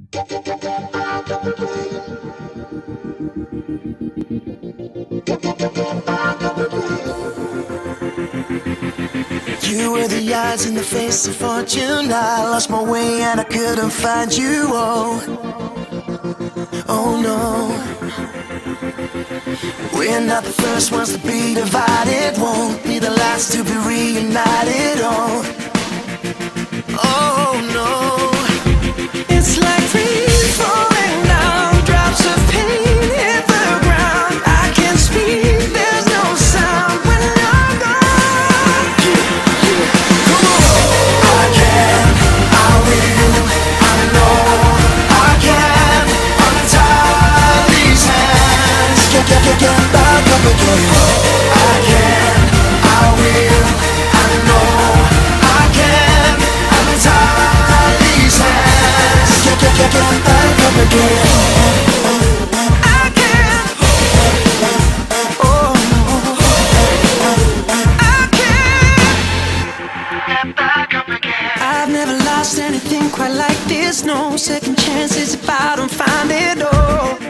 You were the eyes in the face of fortune. I lost my way and I couldn't find you. Oh, oh no. We're not the first ones to be divided. Won't be the last to be reunited. Oh, oh. anything quite like this. No second chances if I don't find it all.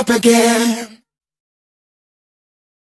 up again.